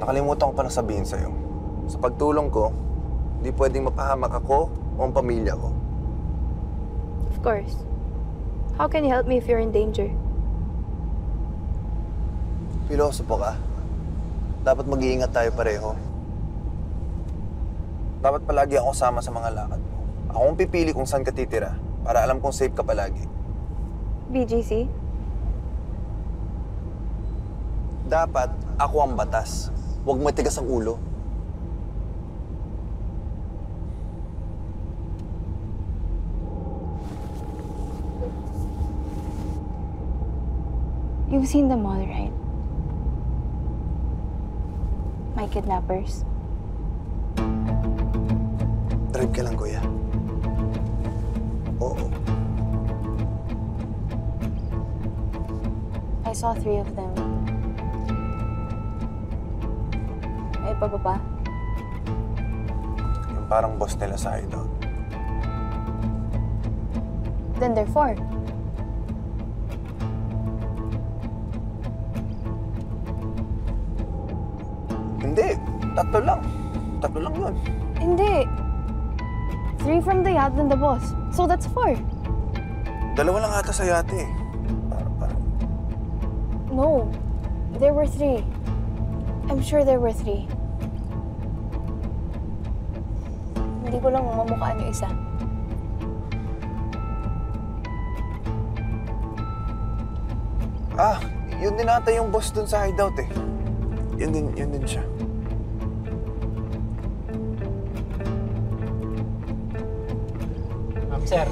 Nakalimutan ko pa na sabihin sa'yo. Sa pagtulong ko, hindi pwedeng mapahamak ako o ang pamilya ko. Of course. How can you help me if you're in danger? Pilosopo ka. Dapat mag-iingat tayo pareho. Dapat palagi ako kasama sa mga lakad mo. Ako ang pipili kung saan ka titira para alam kong safe ka palagi. BGC? Dapat ako ang batas. Huwag matigas ang ulo. You've seen them all, right? My kidnappers. Drive ka lang, kuya. Oo. I saw three of them. May iba pa ba? Yung parang boss nila sa hideout. Then there are four. Hindi. Tatlo lang. Tatlo lang yun. Hindi. Three from the yacht and the boss. So that's four. Dalawa lang ata sa yate eh. Parang, parang. No. There were three. I'm sure there were three. Hindi ko lang mamukhaan yung isa. Ah, yun din ata yung boss dun sa hideout eh. Yun din, yun din siya. Ma'am, sir.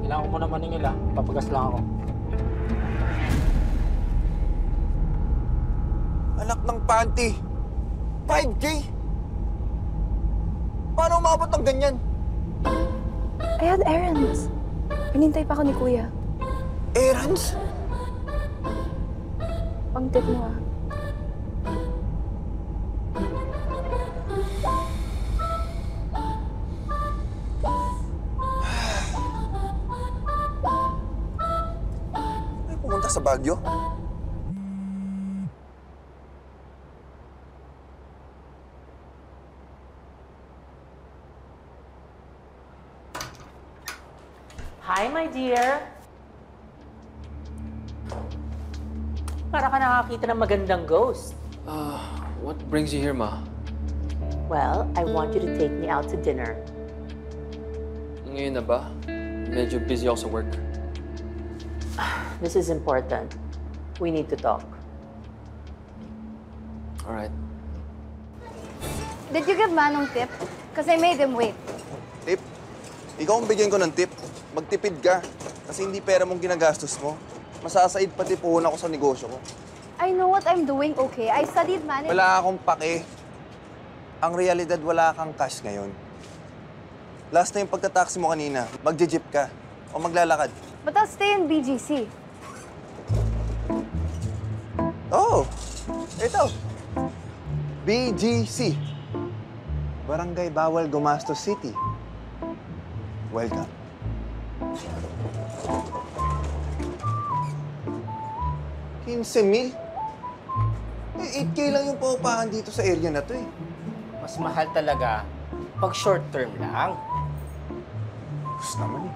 Kailangan ko muna maningil ah. Papagas lang ako. Anak ng panty. 5K? Paano umabot ng ganyan? I had errands. Pinintay pa ako ni Kuya. Errands? Pang tip mo ah. Ay, pumunta sa Baguio? My dear. Para ka nakakita ng magandang ghost. Uh, what brings you here, Ma? Well, I want you to take me out to dinner. Ngayon na ba? Medyo busy ako sa work. This is important. We need to talk. Alright. Did you give Manong tip? Because I made him wait. Ikaw ang bigyan ko ng tip. Magtipid ka. Kasi hindi pera mong ginagastos mo. Masasaid pati puhon ako sa negosyo ko. I know what I'm doing, okay? I studied management. Wala akong pake. Ang realidad, wala kang cash ngayon. Last na yung pagka-taxi mo kanina, magje-jeep ka o maglalakad. But I'll stay in BGC. Oh, ito. BGC. Barangay Bawal Gumastos City. Welcome. Quince mil? Eh, 8K lang yung paupahan dito sa area na to eh. Mas mahal talaga pag short term lang. Gusto naman eh.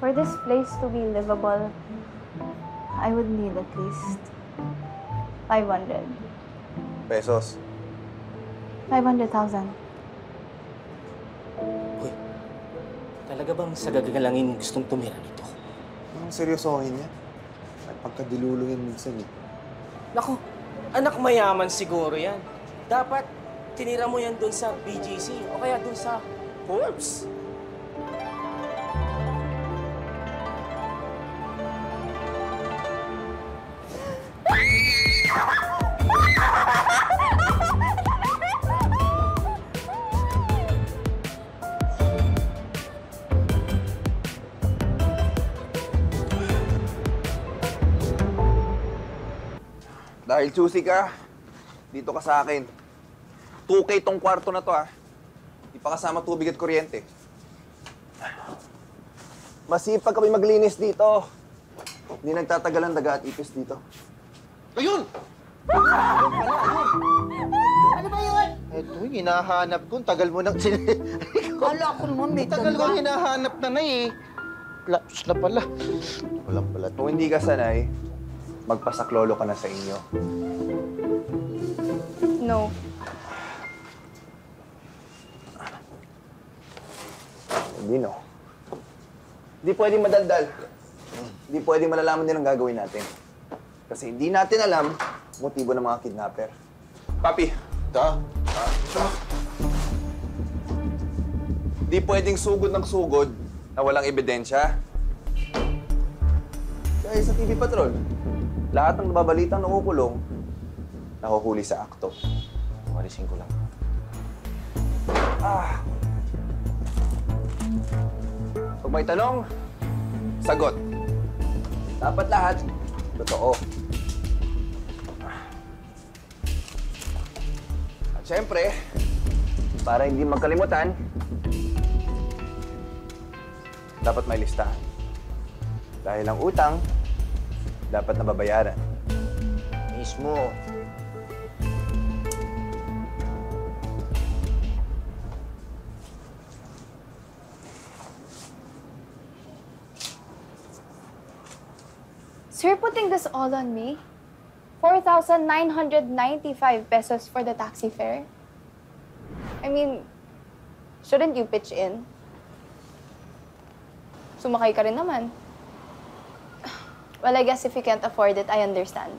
For this place to be livable, I would need at least 500. Pesos. 500,000. Talaga bang sa gagagalangin gustong tumira nito? Anong seryosohin niya? May pagkadilulo yan minsan eh. Naku, anak mayaman siguro yan. Dapat tinira mo yan dun sa BGC o kaya dun sa Forbes. Dahil choosy ka, dito ka sa akin. 2K tong kwarto na to ah. Di pa kasama tubig at kuryente. Masipag kami maglinis dito. Hindi nagtatagal ang daga at ipis dito. Ayun! Ito, yung hinahanap ko. Ang Tagal mo nang sin... Kala ko naman may Tagal ko hinahanap na na eh. Laps na pala. Walang pala. Kung hindi ka sanay, magpasaklolo ka na sa inyo. No. Hindi, no. Hindi pwedeng madaldal. Hindi pwedeng malalaman din ang gagawin natin. Kasi hindi natin alam motibo ng mga kidnapper. Papi, Ta? Di pwedeng sugod ng sugod na walang ebidensya. Kaya sa TV Patrol, lahat ng nababalitang nakukulong, nakuhuli sa akto. Walisin ko lang. Ah. Pag may tanong, sagot. Dapat lahat, totoo. At syempre, para hindi magkalimutan, dapat may listahan. Dahil ang utang, dapat nababayaran. Mismo. So you're putting this all on me? 4,995 pesos for the taxi fare? I mean, shouldn't you pitch in? Sumakay ka rin naman. Well, I guess if you can't afford it, I understand.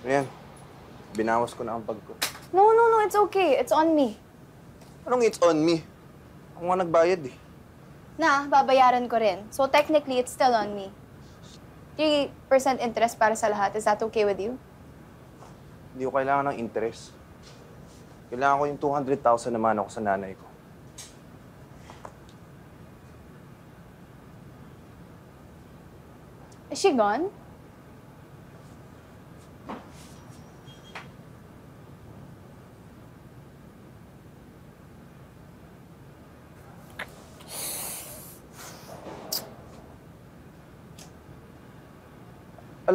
Ayan, binawas ko na ang bag ko. No, no, no, it's okay. It's on me. Anong it's on me? Ako nga nagbayad eh. Na, babayaran ko rin. So technically, it's still on me. 3% interest para sa lahat. Is that okay with you? Hindi ko kailangan ng interest. Kailangan ko yung 200,000 naman ako sa nanay ko. Is she gone?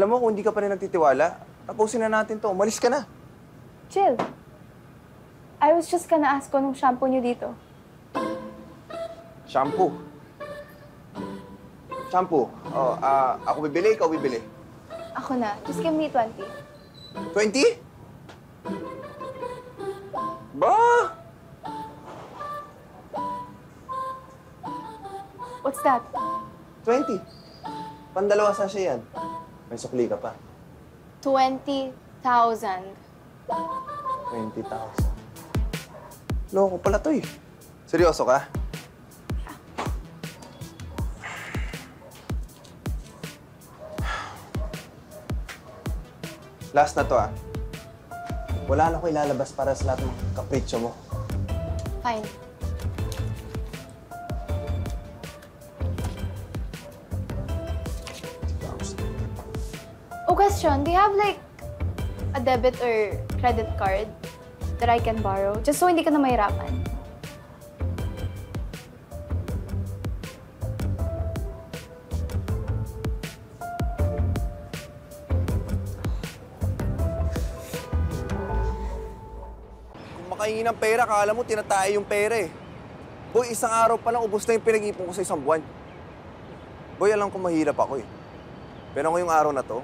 Alam mo, kung hindi ka pa rin nagtitiwala, tapusin na natin to. Umalis ka na. Chill. I was just gonna ask ko nung shampoo niyo dito. Shampoo. Shampoo. Oh, ah, ako bibili, ikaw bibili. Ako na. Just give me 20. 20? Ba? What's that? 20. Pandalawa sasya yan. May sukli ka pa. 20,000. 20,000. Loko pala to eh. Seryoso ka? Last na to ah. Wala na ko ilalabas para sa lahat ng kapritsyo mo. Fine. Question. Do you have like a debit or credit card that I can borrow? Just so hindi ka na mahirapan. Kung makahingi ng pera, kala mo tinatae yung pera eh. Boy, isang araw pa lang, ubos na yung pinag-ipon ko sa isang buwan. Boy, alam ko mahirap ako eh. Pero ngayong araw na to,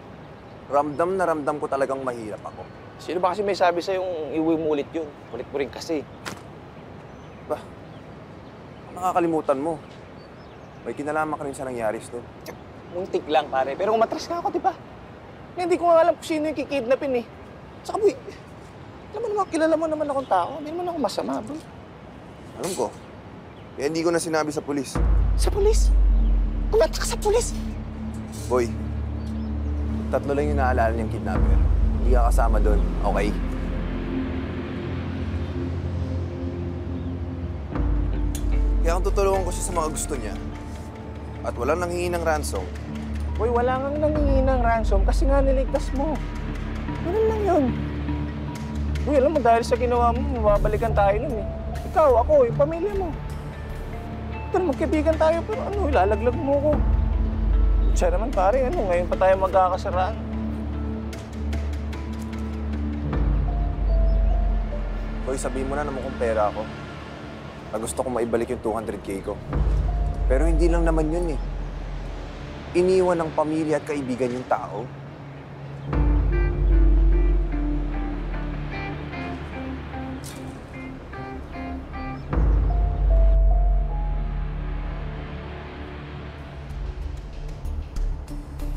ramdam na ramdam ko talagang mahirap ako. Sino ba kasi may sabi sa'yo yung iuwi mo ulit yun? Kulit mo rin kasi. Ba, nakakalimutan mo. May kinalaman ka rin sa nangyari doon. Muntik lang, pare. Pero umatras nga ako, di ba? Hindi ko nga alam kung sino yung kikidnapin eh. Saka, boy, alam mo naman, kilala mo naman akong tao. Hindi naman ako masama, boy. Alam ko. Kaya hindi ko na sinabi sa pulis. Sa pulis? Ka sa pulis? Boy, tatlo lang yung naalala niyang kidnapper. Hindi ka kasama doon, okay? Kaya kung tutulungan ko siya sa mga gusto niya, at walang nanghingi ng ransom, Boy, wala nga nangingi ng ransom kasi nga niligtas mo. Ganun lang yun. Uy, alam mo, dahil sa ginawa mo, mababalikan tayo nun eh. Ikaw, ako, yung pamilya mo. Pero magkaibigan tayo, pero ano, ilalaglag mo ko. Siya naman pare, ano, ngayon pa tayo magkakasaraan. Boy, sabihin mo na naman kung pera ako. Na gusto ko maibalik yung 200k ko. Pero hindi lang naman yun eh. Iniwan ng pamilya at kaibigan yung tao.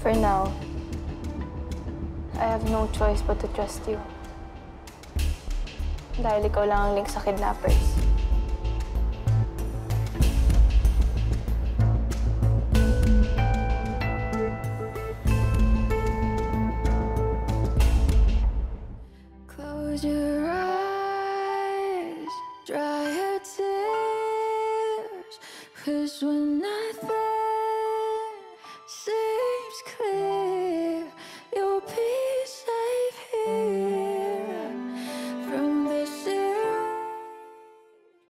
For now, I have no choice but to trust you. Dahil ikaw lang ang link sa kidnappers. Close your eyes, dry your tears. Cause when